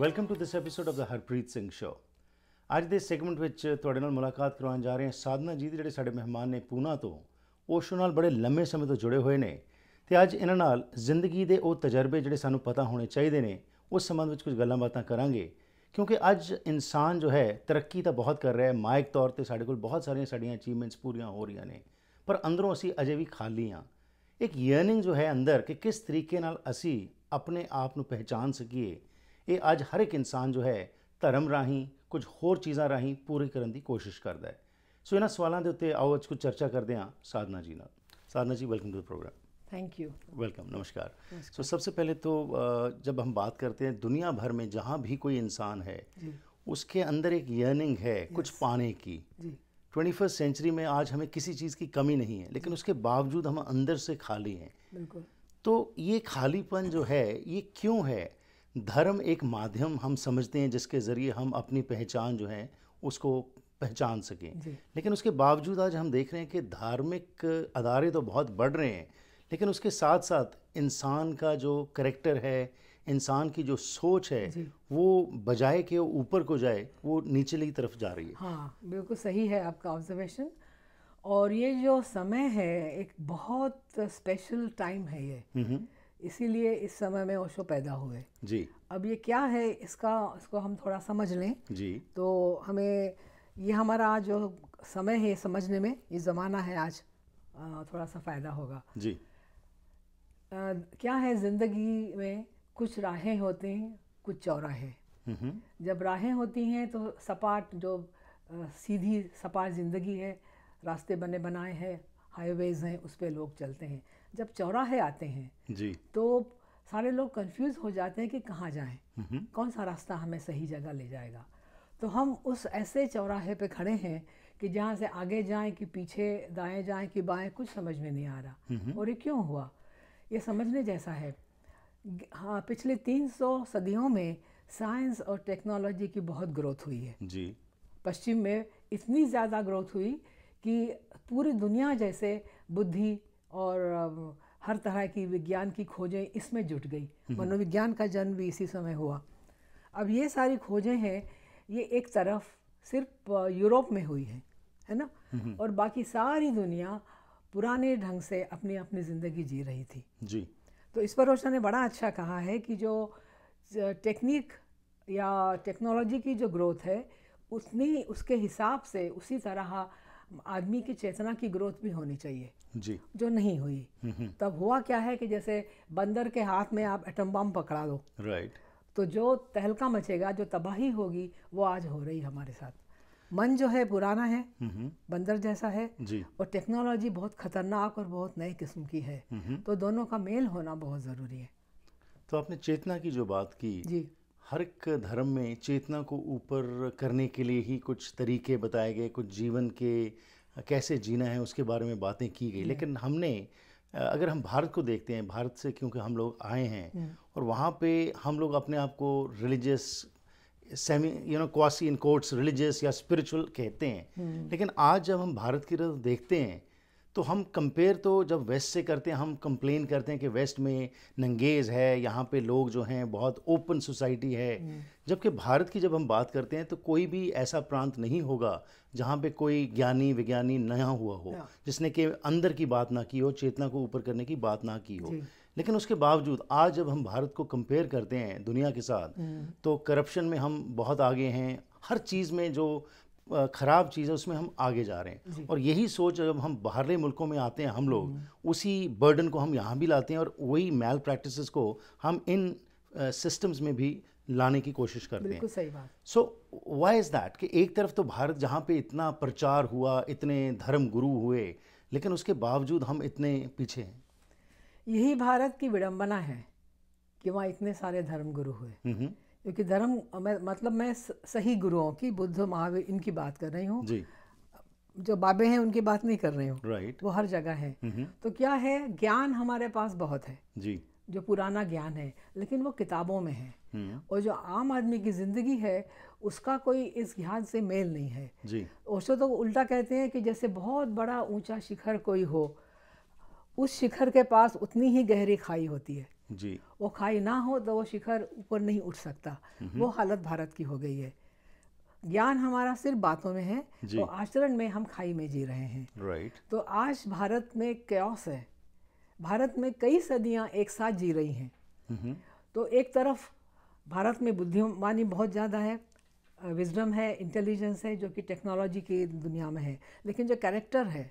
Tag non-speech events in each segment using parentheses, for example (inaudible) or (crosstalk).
Welcome to this episode of the Harpreet Singh show ਅੱਜ ਦੇ segment ਵਿੱਚ ਤੁਹਾਡੇ ਨਾਲ ਮੁਲਾਕਾਤ ਕਰਵਾਉਣ ਜਾ ਰਹੇ ਹਾਂ ਸਾਧਨਾ ਜੀ ਦੇ ਜਿਹੜੇ ਸਾਡੇ ਮਹਿਮਾਨ ਨੇ ਪੂਨਾ ਤੋਂ ਉਹ ਓਸ਼ੋ ਨਾਲ ਬੜੇ ਲੰਮੇ ਸਮੇਂ ਤੋਂ ਜੁੜੇ ਹੋਏ ਨੇ ਤੇ ਅੱਜ ਇਹਨਾਂ ਨਾਲ ਜ਼ਿੰਦਗੀ ਦੇ ਉਹ ਤਜਰਬੇ ਜਿਹੜੇ ਸਾਨੂੰ ਪਤਾ ਹੋਣੇ ਚਾਹੀਦੇ ਨੇ ਉਸ ਸੰਬੰਧ ਵਿੱਚ ਕੁਝ ਗੱਲਾਂ ਬਾਤਾਂ ਕਰਾਂਗੇ ਕਿਉਂਕਿ ਅੱਜ ਇਨਸਾਨ ਜੋ ਹੈ ਤਰੱਕੀ ਤਾਂ ਬਹੁਤ ਕਰ ਰਿਹਾ ਹੈ ਮਾਇਕ ਤੌਰ ਤੇ ਸਾਡੇ ਕੋਲ ਬਹੁਤ ਸਾਰੀਆਂ ਸਾਡੀਆਂ ਅਚੀਵਮੈਂਟਸ ਪੂਰੀਆਂ ਹੋ ਰਹੀਆਂ ਨੇ ਪਰ ਅੰਦਰੋਂ ਅਸੀਂ ਅਜੇ ਵੀ ਖਾਲੀ ਹਾਂ ਇੱਕ ਯਰਨਿੰਗ ਜੋ ਹੈ ਅੰਦਰ ਕਿ ਕਿਸ ਤਰੀਕੇ ਨਾਲ ਅਸੀਂ ਆਪਣੇ ਆਪ ਨੂੰ ਪਹਿਚਾਨ ਸਕੀਏ ਇਹ ਅੱਜ ਹਰ ਇੱਕ ਇਨਸਾਨ ਜੋ ਹੈ ਧਰਮ ਰਾਹੀਂ ਕੁਝ ਹੋਰ ਚੀਜ਼ਾਂ ਰਾਹੀਂ ਪੂਰੀ ਕਰਨ ਦੀ ਕੋਸ਼ਿਸ਼ ਕਰਦਾ ਹੈ ਸੋ ਇਹਨਾਂ ਸਵਾਲਾਂ ਦੇ ਉੱਤੇ ਆਓ ਅੱਜ ਕੁਝ ਚਰਚਾ ਕਰਦੇ ਹਾਂ ਸਾਧਨਾ ਜੀ ਨਾਲ Sadhana ji welcome to the program thank you welcome नमस्कार। सो सबसे पहले तो जब हम बात करते हैं दुनिया भर में जहाँ भी कोई इंसान है उसके अंदर एक यर्निंग है कुछ पाने की। ट्वेंटी फ़र्स्ट सेंचुरी में आज हमें किसी चीज़ की कमी नहीं है लेकिन उसके बावजूद हम अंदर से खाली हैं। बिल्कुल। तो ये खालीपन जो है ये क्यों है? धर्म एक माध्यम हम समझते हैं जिसके ज़रिए हम अपनी पहचान जो है उसको पहचान सकें। लेकिन उसके बावजूद आज हम देख रहे हैं कि धार्मिक अदारे तो बहुत बढ़ रहे हैं लेकिन उसके साथ साथ इंसान का जो करेक्टर है इंसान की जो सोच है वो बजाय के ऊपर को जाए वो नीचली तरफ़ जा रही है। हाँ बिल्कुल सही है आपका ऑब्जर्वेशन और ये जो समय है एक बहुत स्पेशल टाइम है ये। इसीलिए इस समय में ओशो पैदा हुए। जी। अब ये क्या है इसका इसको हम थोड़ा समझ लें। जी। तो हमें ये हमारा जो समय है समझने में ये ज़माना है आज थोड़ा सा फ़ायदा होगा। जी। क्या है ज़िंदगी में कुछ राहें होती हैं कुछ चौराहे? जब राहें होती हैं तो सपाट जो सीधी सपाट ज़िंदगी है रास्ते बने बनाए हैं हाईवेज़ हैं उस पर लोग चलते हैं। जब चौराहे आते हैं जी। तो सारे लोग कंफ्यूज हो जाते हैं कि कहाँ जाएँ? कौन सा रास्ता हमें सही जगह ले जाएगा? तो हम उस ऐसे चौराहे पे खड़े हैं कि जहाँ से आगे जाएँ कि पीछे दाएँ जाएँ कि बाएँ कुछ समझ में नहीं आ रहा। और ये क्यों हुआ? ये समझने जैसा है। हाँ पिछले 300 सदियों में साइंस और टेक्नोलॉजी की बहुत ग्रोथ हुई है। जी। पश्चिम में इतनी ज़्यादा ग्रोथ हुई कि पूरी दुनिया जैसे बुद्धि और हर तरह की विज्ञान की खोजें इसमें जुट गई। मनोविज्ञान का जन्म भी इसी समय हुआ। अब ये सारी खोजें हैं ये एक तरफ़ सिर्फ़ यूरोप में हुई है है ना? और बाकी सारी दुनिया पुराने ढंग से अपनी अपनी ज़िंदगी जी रही थी। जी। तो इस पर रोशन ने बड़ा अच्छा कहा है कि जो टेक्निक या टेक्नोलॉजी की जो ग्रोथ है उतनी उसके हिसाब से उसी तरह आदमी की चेतना की ग्रोथ भी होनी चाहिए। जी। जो नहीं हुई। तब हुआ क्या है कि जैसे बंदर के हाथ में आप एटम बम पकड़ा दो। राइट तो जो तहलका मचेगा जो तबाही होगी वो आज हो रही हमारे साथ। मन जो है पुराना है हम्म, बंदर जैसा है जी। और टेक्नोलॉजी बहुत खतरनाक और बहुत नए किस्म की है। तो दोनों का मेल होना बहुत ज़रूरी है। तो आपने चेतना की जो बात की जी। हर एक धर्म में चेतना को ऊपर करने के लिए ही कुछ तरीके बताए गए कुछ जीवन के कैसे जीना है उसके बारे में बातें की गई। लेकिन हमने अगर हम भारत को देखते हैं भारत से क्योंकि हम लोग आए हैं और वहाँ पे हम लोग अपने आप को religious semi you know quasi in quotes religious या स्पिरिचुअल कहते हैं। लेकिन आज जब हम भारत की तरफ़ देखते हैं तो हम कंपेयर तो जब वेस्ट से करते हैं हम कंप्लेन करते हैं कि वेस्ट में नंगेज है यहाँ पे लोग जो हैं बहुत ओपन सोसाइटी है। जबकि भारत की जब हम बात करते हैं तो कोई भी ऐसा प्रांत नहीं होगा जहाँ पे कोई ज्ञानी विज्ञानी नया हुआ हो हाँ। जिसने के अंदर की बात ना की हो चेतना को ऊपर करने की बात ना की हो। लेकिन उसके बावजूद आज जब हम भारत को कंपेयर करते हैं दुनिया के साथ तो करप्शन में हम बहुत आगे हैं। हर चीज़ में जो खराब चीज़ है उसमें हम आगे जा रहे हैं। और यही सोच जब हम बाहरले मुल्कों में आते हैं हम लोग उसी बर्डन को हम यहाँ भी लाते हैं और वही मैल प्रैक्टिस को हम इन सिस्टम्स में भी लाने की कोशिश करते हैं। सही बात। सो वाई इज़ दैट कि एक तरफ़ तो भारत जहाँ पे इतना प्रचार हुआ इतने धर्म गुरु हुए लेकिन उसके बावजूद हम इतने पीछे हैं। यही भारत की विडंबना है कि वहाँ इतने सारे धर्म गुरु हुए क्योंकि धर्म मैं मतलब मैं सही गुरुओं की बुद्ध महावीर इनकी बात कर रही हूँ। जो। बाबे हैं उनकी बात नहीं कर रही हूँ। राइट वो हर जगह है। तो क्या है ज्ञान हमारे पास बहुत है। जी। जो पुराना ज्ञान है लेकिन वो किताबों में है। हम्म। और जो आम आदमी की ज़िंदगी है उसका कोई इस ज्ञान से मेल नहीं है। जी। ओशो तो उल्टा कहते हैं कि जैसे बहुत बड़ा ऊँचा शिखर कोई हो उस शिखर के पास उतनी ही गहरी खाई होती है। जी। वो खाई ना हो तो वो शिखर ऊपर नहीं उठ सकता। वो हालत भारत की हो गई है। ज्ञान हमारा सिर्फ़ बातों में है। और आचरण में हम खाई में जी रहे हैं। राइट तो आज भारत में क्योस है। भारत में कई सदियाँ एक साथ जी रही हैं। तो एक तरफ़ भारत में बुद्धिमानी बहुत ज़्यादा है विजडम है इंटेलिजेंस है जो कि टेक्नोलॉजी की दुनिया में है। लेकिन जो कैरेक्टर है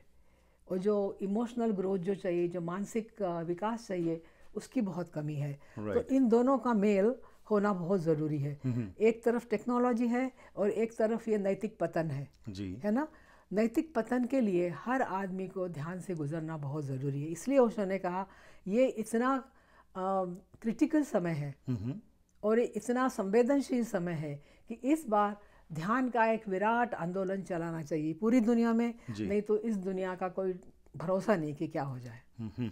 और जो इमोशनल ग्रोथ जो चाहिए जो मानसिक विकास चाहिए उसकी बहुत कमी है। Right. तो इन दोनों का मेल होना बहुत ज़रूरी है। mm-hmm. एक तरफ़ टेक्नोलॉजी है और एक तरफ़ ये नैतिक पतन है। जी। है ना? नैतिक पतन के लिए हर आदमी को ध्यान से गुजरना बहुत ज़रूरी है। इसलिए ओशो ने कहा ये इतना क्रिटिकल समय है हम्म और ये इतना संवेदनशील समय है कि इस बार ध्यान का एक विराट आंदोलन चलाना चाहिए पूरी दुनिया में नहीं तो इस दुनिया का कोई भरोसा नहीं कि क्या हो जाए।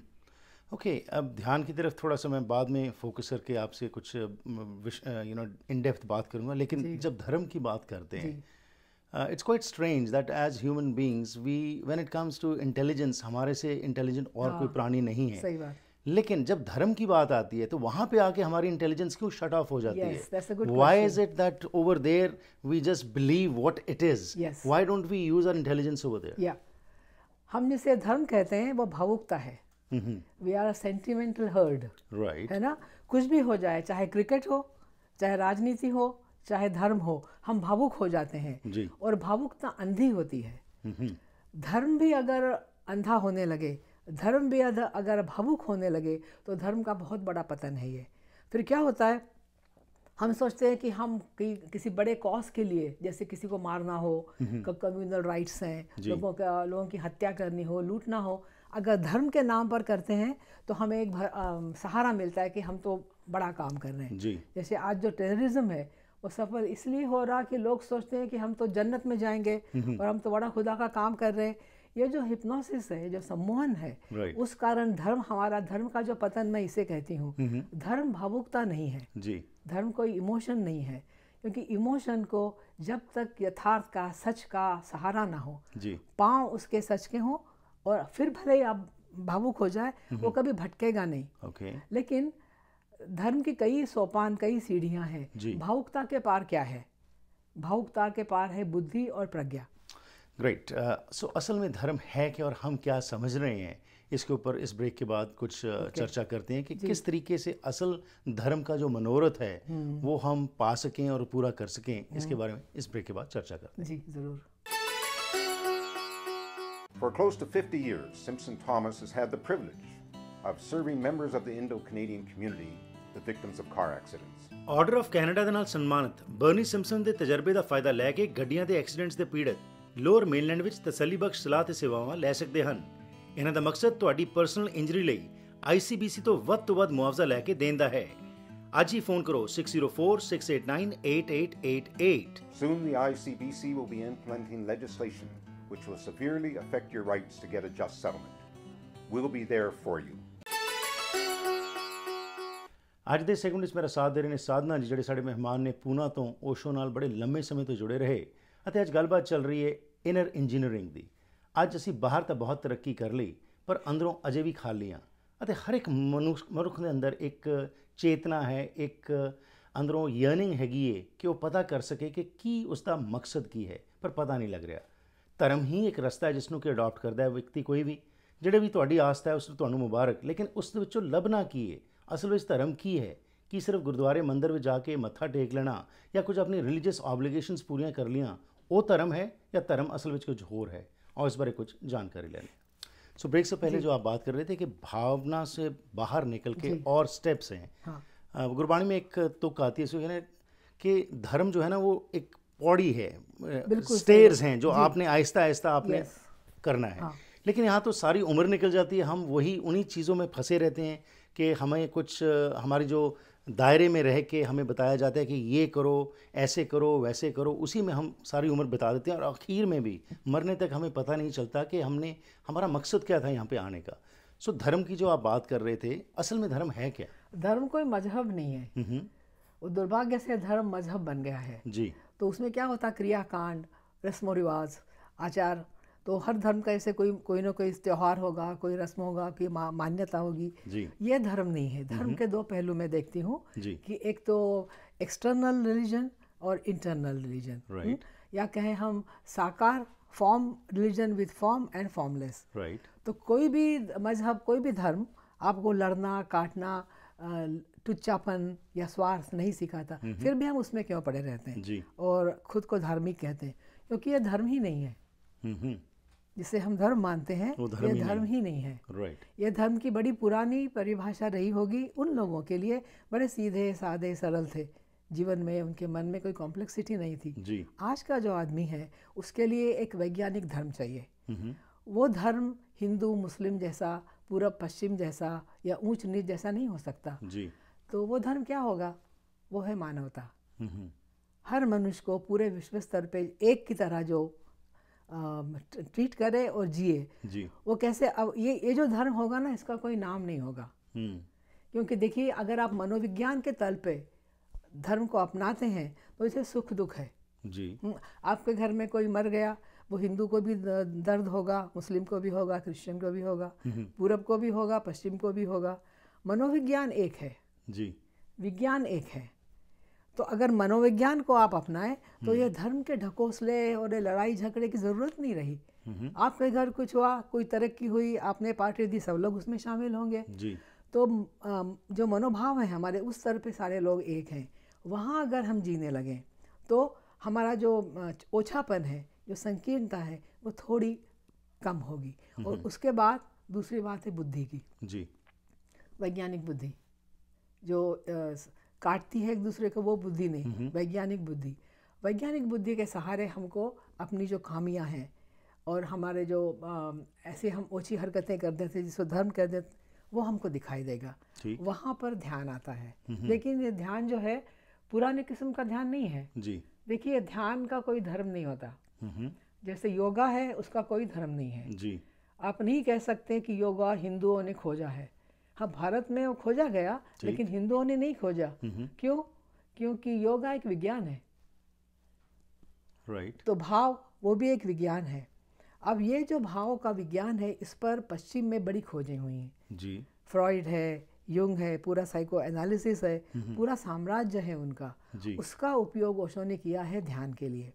ओके अब ध्यान की तरफ़ थोड़ा सा मैं बाद में फोकस करके आपसे कुछ यू नो इन डेप्थ बात करूँगा लेकिन जब धर्म की बात करते हैं it's quite strange that as human beings we when it comes to intelligence हमारे से इंटेलिजेंट और कोई प्राणी नहीं है सही बात। लेकिन जब धर्म की बात आती है तो वहाँ पे आके हमारी इंटेलिजेंस क्यों शट ऑफ़ हो जाती Yes, है? Why is it that over there we just believe what it is. Why don't we use our intelligence over there या हम जिसे धर्म कहते हैं वो भावुकता है। We are sentimental herd right है ना? कुछ भी हो जाए चाहे क्रिकेट हो चाहे राजनीति हो चाहे धर्म हो हम भावुक हो जाते हैं। जी। और भावुकता अंधी होती है। हम्म धर्म भी अगर अंधा होने लगे धर्म भी अगर भावुक होने लगे तो धर्म का बहुत बड़ा पतन है ये। फिर क्या होता है? हम सोचते हैं कि हम कि, किसी बड़े कॉज के लिए जैसे किसी को मारना हो कम्युनल राइट्स हैं लोगों का लोगों की हत्या करनी हो लूटना हो अगर धर्म के नाम पर करते हैं तो हमें एक भर- अम, सहारा मिलता है कि हम तो बड़ा काम कर रहे हैं। जैसे आज जो टेररिज्म है वो सफल इसलिए हो रहा कि लोग सोचते हैं कि हम तो जन्नत में जाएँगे और हम तो बड़ा खुदा का काम कर रहे हैं। ये जो हिप्नोसिस है जो सम्मोहन है Right. उस कारण धर्म हमारा धर्म का जो पतन मैं इसे कहती हूँ धर्म भावुकता नहीं है। जी। धर्म कोई इमोशन नहीं है क्योंकि इमोशन को जब तक यथार्थ का सच का सहारा ना हो जी। पाँव उसके सच के हों और फिर भले ही आप भावुक हो जाए वो कभी भटकेगा नहीं। ओके लेकिन धर्म की कई सोपान कई सीढ़ियाँ हैं। भावुकता के पार क्या है? भावुकता के पार है बुद्धि और प्रज्ञा। ग्रेट सो असल में धर्म है क्या और हम क्या समझ रहे हैं इसके ऊपर इस ब्रेक के बाद कुछ uh, चर्चा करते हैं कि किस तरीके से असल धर्म का जो मनोरथ है वो हम पा सकें और पूरा कर सकें इसके बारे में इस ब्रेक के बाद चर्चा करते जी जरूर For close to 50 years, Simpson Thomas has had the privilege of serving members of the Indo Canadian community, the victims of car accidents. हैं ਆਰਡਰ ਆਫ ਕੈਨੇਡਾ ਦੇ ਨਾਲ ਸਨਮਾਨਿਤ ਬਰਨੀ ਸਿੰਪਸਨ ਦੇ ਤਜਰਬੇ ਦਾ ਫਾਇਦਾ ਲੈ ਕੇ ਗੱਡੀਆਂ ਦੇ ਐਕਸੀਡੈਂਟਸ ਦੇ ਪੀੜਤ ਲੋਅਰ ਮੇਨਲੈਂਡ ਵਿੱਚ ਤਸੱਲੀਬਖਸ਼ ਸਲਾਹ ਤੇ ਸੇਵਾਵਾਂ ਲੈ ਸਕਦੇ ਹਨ ਇਹਨਾਂ ਦਾ ਮਕਸਦ ਤੁਹਾਡੀ ਪਰਸਨਲ ਇੰਜਰੀ ਲਈ ICBC ਤੋਂ ਵੱਧ ਤੋਂ ਵੱਧ ਮੁਆਵਜ਼ਾ ਲੈ ਕੇ ਦੇਣ ਦਾ ਹੈ ਅੱਜ ਹੀ ਫੋਨ ਕਰੋ 6046898888 Soon, the ICBC will be implementing legislation which will severely affect your rights to get a just settlement. We'll be there for you. ਅੱਜ ਦੇ ਸੈਗਮੈਂਟ ਵਿੱਚ ਮੇਰਾ ਸਾਥ ਦੇ ਰਹੇ ਨੇ ਸਾਧਨਾ ਜੀ ਜਿਹੜੇ ਸਾਡੇ ਮਹਿਮਾਨ ਨੇ ਪੂਨਾ ਤੋਂ ਓਸ਼ੋ ਨਾਲ ਬੜੇ ਲੰਮੇ ਸਮੇਂ ਤੋਂ ਜੁੜੇ ਰਹੇ ਅਤੇ ਅੱਜ ਗੱਲਬਾਤ ਚੱਲ ਰਹੀ ਹੈ ਇਨਰ ਇੰਜੀਨੀਅਰਿੰਗ ਦੀ। ਅੱਜ ਅਸੀਂ ਬਾਹਰ ਤਾਂ ਬਹੁਤ ਤਰੱਕੀ ਕਰ ਲਈ, ਪਰ ਅੰਦਰੋਂ ਅਜੇ ਵੀ ਖਾਲੀ ਹਾਂ। ਅਤੇ ਹਰ ਇੱਕ ਮਨੁੱਖ ਮਨੁੱਖ ਦੇ ਅੰਦਰ ਇੱਕ ਚੇਤਨਾ ਹੈ, ਇੱਕ ਅੰਦਰੋਂ ਯਰਨਿੰਗ ਹੈਗੀ ਏ ਕਿ ਉਹ ਪਤਾ ਕਰ ਸਕੇ ਕਿ ਕੀ ਉਸ ਦਾ ਮਕਸਦ ਕੀ ਹੈ, ਪਰ ਪਤਾ ਨਹੀਂ ਲੱਗ ਰਿਹਾ। ਧਰਮ ਹੀ ਇੱਕ ਰਸਤਾ ਹੈ ਜਿਸ ਨੂੰ ਕਿ ਅਡਾਪਟ ਕਰਦਾ ਹੈ ਵਿਅਕਤੀ ਕੋਈ ਵੀ। ਜਿਹੜੇ ਵੀ ਤੁਹਾਡੀ ਆਸਥਾ ਹੈ, ਉਸ ਨੂੰ ਤੁਹਾਨੂੰ ਮੁਬਾਰਕ। ਲੇਕਿਨ ਉਸ ਦੇ ਵਿੱਚੋਂ ਲੱਭਣਾ ਕੀ ਹੈ ਅਸਲ ਵਿੱਚ ਧਰਮ ਕੀ ਹੈ? ਕੀ ਸਿਰਫ ਗੁਰਦੁਆਰੇ ਮੰਦਰ ਵਿੱਚ ਜਾ ਕੇ ਮੱਥਾ ਟੇਕ ਲੈਣਾ ਜਾਂ ਕੁਝ ਆਪਣੀ ਰਿਲੀਜੀਅਸ ਆਬਲੀਗੇਸ਼ਨਸ ਪੂਰੀਆਂ ਕਰ ਲੀਆਂ वो तरम है या तरम असल में कुछ होर है? और इस बारे कुछ जानकारी लें सो ब्रेक से पहले जो। आप बात कर रहे थे कि भावना से बाहर निकल के और स्टेप्स हैं। हाँ। गुरबाणी में एक तो आती है कि धर्म जो है ना वो एक पौड़ी है। स्टेयर्स हैं जो आपने आहिस्ता आहिस्ता आपने करना है। लेकिन यहाँ तो सारी उम्र निकल जाती है। हम वही उन्हीं चीज़ों में फंसे रहते हैं कि हमें कुछ हमारी जो दायरे में रह के हमें बताया जाता है कि ये करो ऐसे करो वैसे करो उसी में हम सारी उम्र बिता देते हैं और आखिर में भी मरने तक हमें पता नहीं चलता कि हमने हमारा मकसद क्या था यहाँ पे आने का। सो धर्म की जो आप बात कर रहे थे असल में धर्म है क्या? धर्म कोई मज़हब नहीं है। हम्म वो दुर्भाग्य से धर्म मज़हब बन गया है। जी। तो उसमें क्या होता क्रियाकांड रस्म रिवाज आचार तो हर धर्म का ऐसे कोई कोई ना कोई त्यौहार होगा कोई रस्म होगा कोई मा, मान्यता होगी। ये धर्म नहीं है। धर्म के दो पहलू मैं देखती हूँ कि एक तो एक्सटर्नल रिलीजन और इंटरनल रिलीजन Right. या कहें हम साकार form religion with form and formless right तो कोई भी मज़हब कोई भी धर्म आपको लड़ना काटना टुच्चापन या स्वार्थ नहीं सिखाता फिर भी हम उसमें क्यों पड़े रहते हैं? और खुद को धार्मिक कहते हैं क्योंकि ये धर्म ही नहीं है। हम्म। जिसे हम धर्म मानते हैं धर्म ये ही धर्म नहीं। ही नहीं है। राइट ये धर्म की बड़ी पुरानी परिभाषा रही होगी उन लोगों के लिए बड़े सीधे सादे सरल थे। जीवन में उनके मन में कोई कॉम्प्लेक्सिटी नहीं थी। जी। आज का जो आदमी है उसके लिए एक वैज्ञानिक धर्म चाहिए। वो धर्म हिंदू मुस्लिम जैसा पूरब पश्चिम जैसा या ऊंच नीच जैसा नहीं हो सकता। जी। तो वो धर्म क्या होगा? वो है मानवता। हर मनुष्य को पूरे विश्व स्तर पे एक की तरह जो ट्रीट करे और जिए। जी। वो कैसे अब ये ये जो धर्म होगा ना इसका कोई नाम नहीं होगा। हम्म। क्योंकि देखिए अगर आप मनोविज्ञान के तल पे धर्म को अपनाते हैं तो इसे सुख दुख है। जी। हम्म, आपके घर में कोई मर गया वो हिंदू को भी दर्द होगा मुस्लिम को भी होगा क्रिश्चियन को भी होगा पूरब को भी होगा पश्चिम को भी होगा। मनोविज्ञान एक है। जी। विज्ञान एक है। तो अगर मनोविज्ञान को आप अपनाएँ तो ये धर्म के ढकोसले और ये लड़ाई झगड़े की ज़रूरत नहीं रही। आपके घर कुछ हुआ कोई तरक्की हुई आपने पार्टी दी सब लोग उसमें शामिल होंगे। जी। तो जो मनोभाव है हमारे उस स्तर पे सारे लोग एक हैं। वहाँ अगर हम जीने लगें तो हमारा जो ओछापन है जो संकीर्णता है वो थोड़ी कम होगी। और उसके बाद दूसरी बात है बुद्धि की। जी। वैज्ञानिक बुद्धि जो काटती है एक दूसरे को वो बुद्धि नहीं वैज्ञानिक बुद्धि। वैज्ञानिक बुद्धि के सहारे हमको अपनी जो खामियाँ हैं और हमारे जो अ, ऐसे हम ओछी हरकतें कर देते जिसको धर्म कर देते वो हमको दिखाई देगा। वहाँ पर ध्यान आता है। लेकिन ये ध्यान जो है पुराने किस्म का ध्यान नहीं है। जी। देखिए ध्यान का कोई धर्म नहीं होता। जैसे योगा है उसका कोई धर्म नहीं है। जी। आप नहीं कह सकते कि योगा हिंदुओं ने खोजा है। हाँ भारत में वो खोजा गया लेकिन हिंदुओं ने नहीं खोजा। क्यों? क्योंकि योगा एक विज्ञान है। राइट तो भाव वो भी एक विज्ञान है। अब ये जो भाव का विज्ञान है इस पर पश्चिम में बड़ी खोजें हुई हैं। जी। फ्रॉइड है युंग है पूरा साइको एनालिसिस है पूरा साम्राज्य है उनका। जी। उसका उपयोग ओशो ने किया है ध्यान के लिए।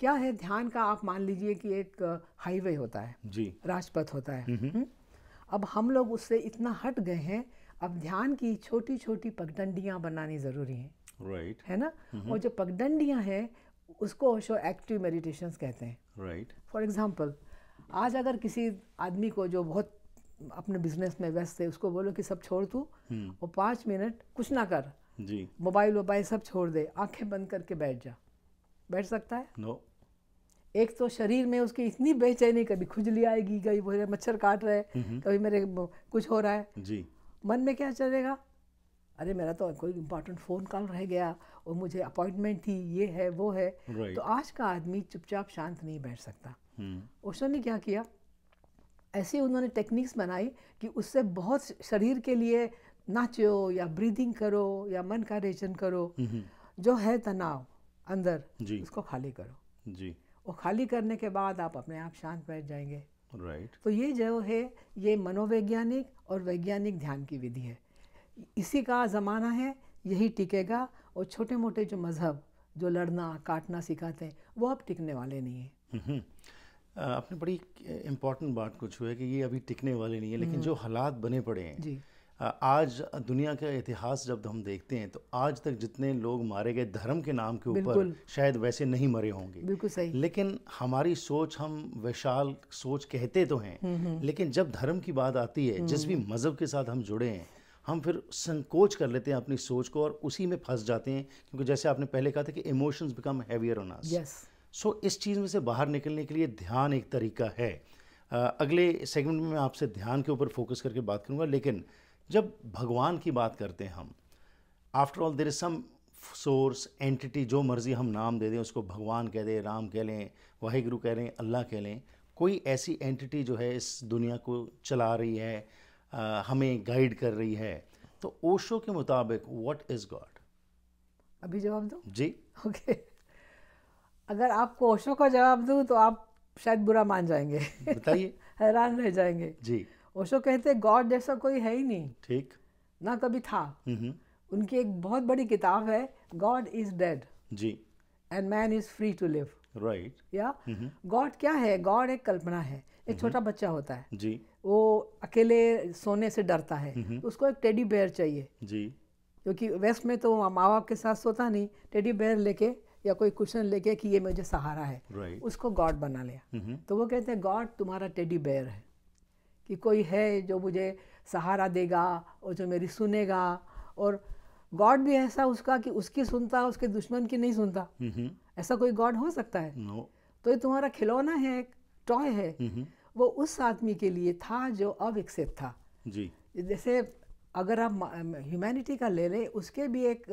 क्या है? ध्यान का आप मान लीजिए कि एक हाईवे होता है। जी। राजपथ होता है? अब हम लोग उससे इतना हट गए हैं अब ध्यान की छोटी छोटी पगडंडियाँ बनानी ज़रूरी हैं। Right right. है ना? Mm-hmm. और जो पगडंडियाँ हैं उसको ओशो एक्टिव मेडिटेशंस कहते हैं। राइट फॉर एग्ज़ाम्पल आज अगर किसी आदमी को जो बहुत अपने बिज़नेस में व्यस्त है उसको बोलो कि सब छोड़ तू hmm. और पाँच मिनट कुछ ना कर। जी। मोबाइल वोबाइल सब छोड़ दे आँखें बंद करके बैठ जा। बैठ सकता है? नो एक तो शरीर में उसकी इतनी बेचैनी कभी खुजली आएगी कभी मेरे मच्छर काट रहे कभी मेरे कुछ हो रहा है। जी। मन में क्या चलेगा? अरे मेरा तो कोई इंपॉर्टेंट फ़ोन कॉल रह गया और मुझे अपॉइंटमेंट थी ये है वो है। Right. तो आज का आदमी चुपचाप शांत नहीं बैठ सकता। हम्म। ओशो ने क्या किया? ऐसे उन्होंने टेक्निक्स बनाई कि उससे बहुत शरीर के लिए नाचो या ब्रीदिंग करो या मन का रेचन करो। जो है तनाव अंदर जी। उसको खाली करो। जी। वो खाली करने के बाद आप अपने आप शांत बैठ जाएँगे। Right right. तो ये जो है ये मनोवैज्ञानिक और वैज्ञानिक ध्यान की विधि है। इसी का ज़माना है यही टिकेगा और छोटे मोटे जो मज़हब जो लड़ना काटना सिखाते हैं वो अब टिकने वाले नहीं हैं। हम्म आपने बड़ी इम्पोर्टेंट बात कुछ हुआ है कि ये अभी टिकने वाले नहीं है लेकिन जो हालात बने पड़े हैं जी। आज दुनिया का इतिहास जब हम देखते हैं तो आज तक जितने लोग मारे गए धर्म के नाम के ऊपर शायद वैसे नहीं मरे होंगे। बिल्कुल सही। लेकिन हमारी सोच हम विशाल सोच कहते तो हैं लेकिन जब धर्म की बात आती है जिस भी मज़हब के साथ हम जुड़े हैं हम फिर संकोच कर लेते हैं अपनी सोच को और उसी में फंस जाते हैं क्योंकि जैसे आपने पहले कहा था कि emotions become heavier on us yes so इस चीज़ में से बाहर निकलने के लिए ध्यान एक तरीका है। अगले सेगमेंट में मैं आपसे ध्यान के ऊपर फोकस करके बात करूँगा लेकिन जब भगवान की बात करते हैं हम after all there is some source entity जो मर्ज़ी हम नाम दे दें उसको भगवान कह दें राम कह लें वाहिगुरु कह लें अल्लाह कह लें कोई ऐसी एंटिटी जो है इस दुनिया को चला रही है अ, हमें गाइड कर रही है तो ओशो के मुताबिक व्हाट इज़ गॉड अभी जवाब दो? जी। Okay okay. अगर आपको ओशो का जवाब दूँ तो आप शायद बुरा मान जाएँगे। बताइए। (laughs) हैरान रह जाएँगे। जी। ओशो कहते हैं गॉड जैसा कोई है ही नहीं। ठीक। ना कभी था। उनकी एक बहुत बड़ी किताब है God is dead ji. And man is free to live. Right या? गॉड क्या है? गॉड एक कल्पना है। एक छोटा बच्चा होता है। जी। वो अकेले सोने से डरता है। उसको एक टेडी बेयर चाहिए। जी। क्योंकि वेस्ट में तो माँ बाप के साथ सोता नहीं। टेडी बेयर लेके या कोई क्वेश्चन लेके कि ये मुझे सहारा है। राइट उसको गॉड बना लिया। तो वो कहते हैं गॉड तुम्हारा टेडी बेयर है। कि कोई है जो मुझे सहारा देगा और जो मेरी सुनेगा। और गॉड भी ऐसा उसका कि उसकी सुनता उसके दुश्मन की नहीं सुनता। ऐसा कोई गॉड हो सकता है? नो तो ये तुम्हारा खिलौना है एक टॉय है। वो उस आदमी के लिए था जो अविकसित था। जी। जैसे अगर आप ह्यूमैनिटी का ले लें उसके भी एक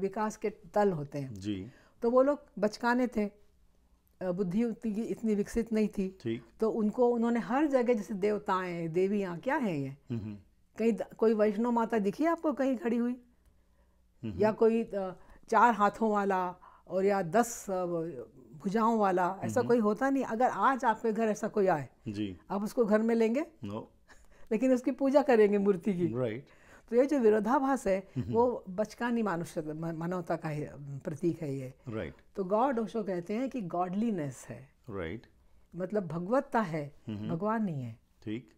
विकास के तल होते हैं। जी। तो वो लोग बचकाने थे। बुद्धि उतनी इतनी विकसित नहीं थी। तो उनको उन्होंने हर जगह जैसे देवताएँ देवियाँ क्या है ये? हम्म कहीं कोई वैष्णो माता दिखी आपको कहीं खड़ी हुई? या कोई चार हाथों वाला और या दस भुजाओं वाला ऐसा कोई होता नहीं? अगर आज आपके घर ऐसा कोई आए जी। आप उसको घर में लेंगे? नो लेकिन उसकी पूजा करेंगे मूर्ति की। राइट तो ये जो विरोधाभास है वो बचकानी मानुष्य मानवता का प्रतीक है ये। राइट तो गॉड ओशो कहते हैं कि गॉडलीनेस है। राइट मतलब भगवत्ता है भगवान नहीं है। ठीक।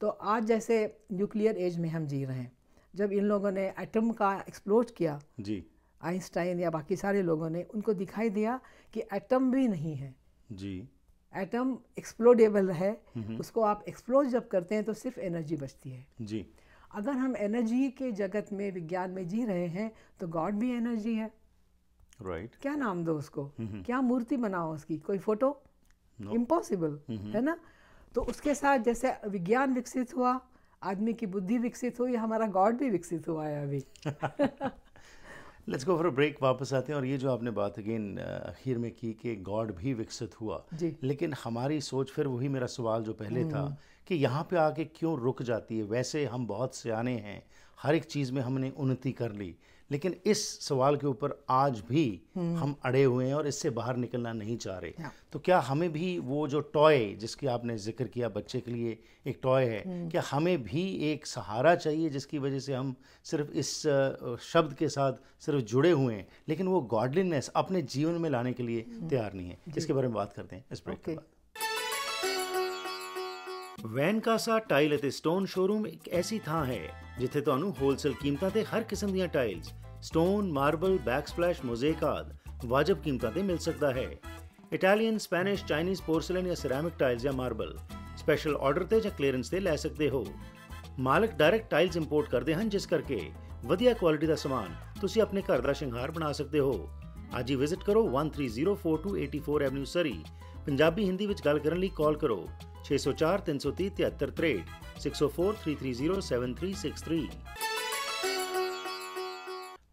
तो आज जैसे न्यूक्लियर एज में हम जी रहे हैं जब इन लोगों ने एटम का एक्सप्लोर किया जी। आइंस्टाइन या बाकी सारे लोगों ने उनको दिखाई दिया कि एटम भी नहीं है। जी। एटम एक्सप्लोडेबल है उसको आप एक्सप्लोर जब करते हैं तो सिर्फ़ एनर्जी बचती है। जी। अगर हम एनर्जी के जगत में विज्ञान में जी रहे हैं तो गॉड भी एनर्जी है। Right right. क्या नाम दो उसको? mm-hmm. क्या मूर्ति बनाओ उसकी? कोई फ़ोटो इम्पॉसिबल No. इम्पॉसिबल है ना? तो उसके साथ जैसे विज्ञान विकसित हुआ आदमी की बुद्धि विकसित हुई हमारा गॉड भी विकसित हुआ है अभी। Let's go for a break वापस आते हैं। और ये जो आपने बात अगेन आखिर में की कि गॉड भी विकसित हुआ। जी। लेकिन हमारी सोच फिर वही मेरा सवाल जो पहले था कि यहाँ पे आके क्यों रुक जाती है? वैसे हम बहुत सियाने हैं। हर एक चीज़ में हमने उन्नति कर ली। लेकिन इस सवाल के ऊपर आज भी हम अड़े हुए हैं और इससे बाहर निकलना नहीं चाह रहे। तो क्या हमें भी वो जो टॉय जिसकी आपने ज़िक्र किया बच्चे के लिए एक टॉय है? क्या हमें भी एक सहारा चाहिए जिसकी वजह से हम सिर्फ़ इस शब्द के साथ सिर्फ़ जुड़े हुए हैं? लेकिन वो गॉडलीनेस अपने जीवन में लाने के लिए तैयार नहीं है। इसके बारे में बात करते हैं। इस ब्रेक के बाद। ਵੈਨਕਾਸਾ ਟਾਈਲ ਅਤੇ ਸਟੋਨ ਸ਼ੋਰੂਮ ਇੱਕ ਐਸੀ ਥਾਂ ਹੈ, ਜਿੱਥੇ ਤੁਹਾਨੂੰ ਹੋਲਸੇਲ ਕੀਮਤਾਂ ਤੇ ਹਰ ਕਿਸਮ ਦੀਆਂ tiles, stone, marble, backsplash, mosaic ਆਦਿ ਵਾਜਬ ਕੀਮਤਾਂ ਤੇ ਮਿਲ ਸਕਦਾ ਹੈ। ਇਟਾਲੀਅਨ, ਸਪੈਨਿਸ਼, ਚਾਈਨੀਜ਼ ਪੋਰਸਲਨ ਜਾਂ ਸਿਰੈਮਿਕ ਟਾਈਲਸ ਜਾਂ ਮਾਰਬਲ, ਸਪੈਸ਼ਲ ਆਰਡਰ ਤੇ ਜਾਂ ਕਲੀਅਰੈਂਸ ਤੇ ਲੈ ਸਕਦੇ ਹੋ। ਮਾਲਕ ਡਾਇਰੈਕਟ ਟਾਈਲਸ ਇੰਪੋਰਟ ਕਰਦੇ ਹਨ, ਜਿਸ ਕਰਕੇ ਵਧੀਆ ਕੁਆਲਿਟੀ ਦਾ ਸਮਾਨ ਤੁਸੀਂ ਆਪਣੇ ਘਰ ਦਾ ਸ਼ਿੰਗਾਰ ਬਣਾ ਸਕਦੇ ਹੋ। ਅੱਜ ਹੀ ਵਿਜ਼ਿਟ ਕਰੋ 13042884 ਐਵਨਿਊ ਸਰੀ ਪੰਜਾਬੀ ਹਿੰਦੀ ਵਿੱਚ ਗੱਲ ਕਰਨ ਲਈ ਕਾਲ ਕਰੋ। 604 330 7363 604 330 7363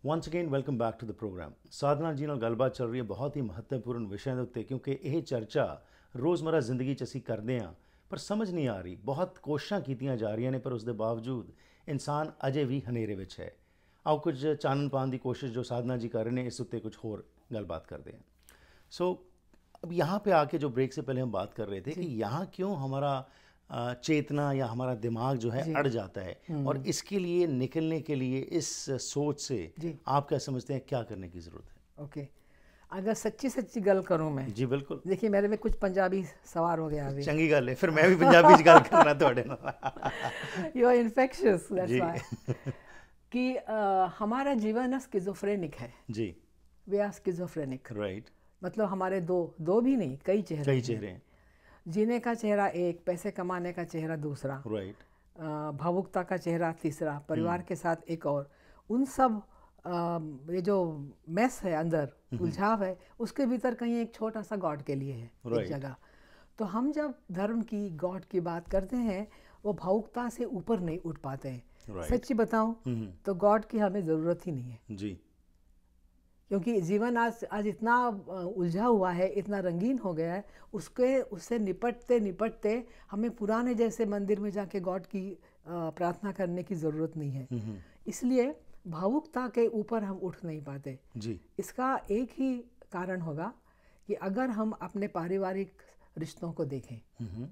once again welcome back to the program Sadhana ji ਨਾਲ ਗੱਲਬਾਤ ਚੱਲ ਰਹੀ ਹੈ ਬਹੁਤ ਹੀ ਮਹੱਤਵਪੂਰਨ ਵਿਸ਼ਿਆਂ ਦੇ ਉੱਤੇ, ਕਿਉਂਕਿ ਇਹ ਚਰਚਾ ਰੋਜ਼ਮਰਾ ਜ਼ਿੰਦਗੀ 'ਚ ਅਸੀਂ ਕਰਦੇ ਹਾਂ, ਪਰ ਸਮਝ ਨਹੀਂ ਆ ਰਹੀ। ਬਹੁਤ ਕੋਸ਼ਿਸ਼ਾਂ ਕੀਤੀਆਂ ਜਾ ਰਹੀਆਂ ਨੇ, ਪਰ ਉਸ ਦੇ ਬਾਵਜੂਦ ਇਨਸਾਨ ਅਜੇ ਵੀ ਹਨੇਰੇ ਵਿੱਚ ਹੈ। ਆਓ ਕੁਝ ਚਾਨਣ ਪਾਉਣ ਦੀ ਕੋਸ਼ਿਸ਼ ਜੋ ਸਾਧਨਾ ਜੀ ਕਰ ਰਹੇ ਨੇ, ਇਸ ਉੱਤੇ ਕੁਝ ਹੋਰ ਗੱਲਬਾਤ ਕਰਦੇ ਸੋ अब यहाँ पे आके जो ब्रेक से पहले हम बात कर रहे थे कि यहाँ क्यों हमारा चेतना या हमारा दिमाग जो है अड़ जाता है। और इसके लिए निकलने के लिए इस सोच से आप क्या समझते हैं क्या करने की ज़रूरत है? ओके। अगर सच्ची सच्ची गल करूँ मैं जी बिल्कुल। देखिए मेरे में कुछ पंजाबी सवार हो गया अभी। चंगी गल है फिर मैं भी पंजाबी गल करना थोड़े नाल। You are infectious that's why कि हमारा जीवन स्किज़ोफ्रेनिक है। जी। वे आर स्किज़ोफ्रेनिक राइट मतलब हमारे दो दो भी नहीं कई चेहरे कई चेहरे हैं। जीने का चेहरा एक पैसे कमाने का चेहरा दूसरा। राइट अ, भावुकता का चेहरा तीसरा परिवार के साथ एक और। उन सब ये जो मैस है अंदर उलझाव है उसके भीतर कहीं एक छोटा सा गॉड के लिए है Right. एक जगह। तो हम जब धर्म की गॉड की बात करते हैं वो भावुकता से ऊपर नहीं उठ पाते हैं। Right. सच्ची बताऊँ हम्म, तो गॉड की हमें ज़रूरत ही नहीं है। जी। क्योंकि जीवन आज आज इतना उलझा हुआ है इतना रंगीन हो गया है उसके उससे निपटते निपटते हमें पुराने जैसे मंदिर में जाके गॉड की प्रार्थना करने की ज़रूरत नहीं है। इसलिए भावुकता के ऊपर हम उठ नहीं पाते। जी। इसका एक ही कारण होगा कि अगर हम अपने पारिवारिक रिश्तों को देखें हम्म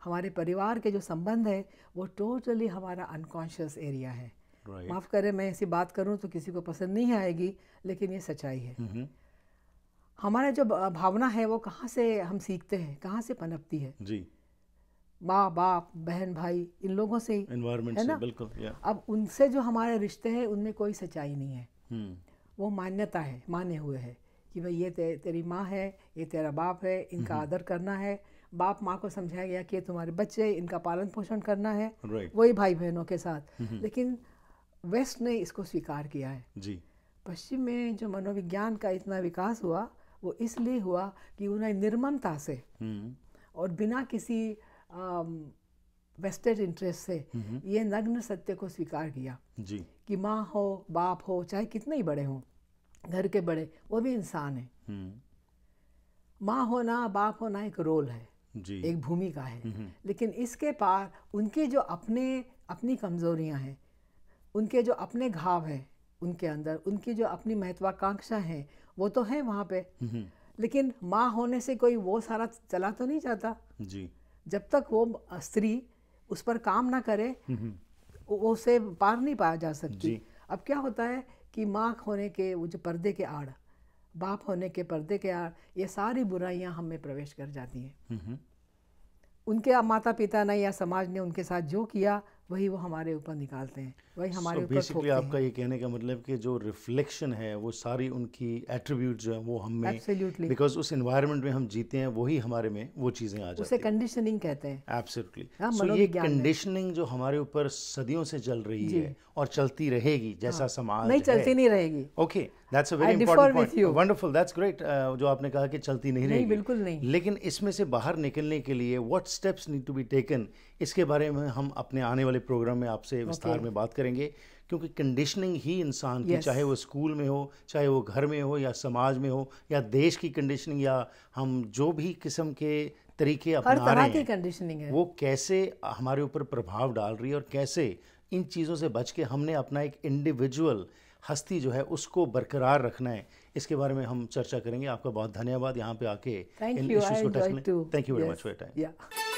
हमारे परिवार के जो संबंध है वो टोटली हमारा अनकॉन्शियस एरिया है। राइट माफ़ करें मैं ऐसी बात करूँ तो किसी को पसंद नहीं आएगी लेकिन ये सच्चाई है। हम्म हमारे जो भावना है वो कहाँ से हम सीखते हैं कहाँ से पनपती है? जी। माँ बाप बहन भाई इन लोगों से ही एनवायरनमेंट है से ना? बिल्कुल या अब उनसे जो हमारे रिश्ते हैं उनमें कोई सच्चाई नहीं है। हम्म वो मान्यता है माने हुए है कि भाई ये ते, तेरी माँ है ये तेरा बाप है इनका आदर करना है। बाप माँ को समझाया गया कि ये तुम्हारे बच्चे इनका पालन पोषण करना है। राइट वही भाई बहनों के साथ। लेकिन वेस्ट ने इसको स्वीकार किया है। जी। पश्चिम में जो मनोविज्ञान का इतना विकास हुआ वो इसलिए हुआ कि उन्हें निर्ममता से हम्म। और बिना किसी वेस्टेड इंटरेस्ट से ये नग्न सत्य को स्वीकार किया जी। कि माँ हो बाप हो चाहे कितने ही बड़े हों घर के बड़े वो भी इंसान है। हम्म। माँ होना बाप होना एक रोल है जी। एक भूमिका है। लेकिन इसके पार उनके जो अपने अपनी कमजोरियाँ हैं उनके जो अपने घाव हैं उनके अंदर उनकी जो अपनी महत्वाकांक्षा है वो तो है वहाँ पे। हम्म। लेकिन माँ होने से कोई वो सारा चला तो नहीं जाता। जी। जब तक वो स्त्री उस पर काम ना करे वो वो उसे पार नहीं पाया जा सकती। जी। अब क्या होता है कि माँ होने के वो जो पर्दे के आड़ बाप होने के पर्दे के आड़ ये सारी बुराइयाँ हमें प्रवेश कर जाती हैं। हम्म। उनके माता पिता ने या समाज ने उनके साथ जो किया वही वो हमारे ऊपर निकालते हैं वही हमारे सो ऊपर बेसिकली आपका ये कहने का मतलब कि जो रिफ्लेक्शन है वो सारी उनकी एट्रीब्यूट जो है वो हम में बिकॉज़ उस एनवायरनमेंट में हम जीते हैं वही हमारे में वो चीज़ें आ उसे जाती हैं। कंडीशनिंग कहते हैं। एब्सोल्युटली हाँ, सो ये कंडीशनिंग जो हमारे ऊपर सदियों से चल रही है और चलती रहेगी जैसा समाज नहीं है। चलती नहीं रहेगी। Okay that's a very important with point you. Wonderful that's great जो आपने कहा कि चलती नहीं नहीं रहेगी। बिल्कुल नहीं। लेकिन इसमें से बाहर निकलने के लिए what steps need to be taken इसके बारे में हम अपने आने वाले प्रोग्राम में आपसे विस्तार में बात करेंगे। क्योंकि कंडीशनिंग ही इंसान की Yes. चाहे वो स्कूल में हो चाहे वो घर में हो या समाज में हो या देश की कंडीशनिंग या हम जो भी किस्म के तरीके अपना रहे हैं कंडीशनिंग है। वो कैसे हमारे ऊपर प्रभाव डाल रही है और कैसे इन चीज़ों से बच के हमने अपना एक इंडिविजुअल हस्ती जो है उसको बरकरार रखना है। इसके बारे में हम चर्चा करेंगे। आपका बहुत धन्यवाद यहाँ पे आके thank in you very much को टाइम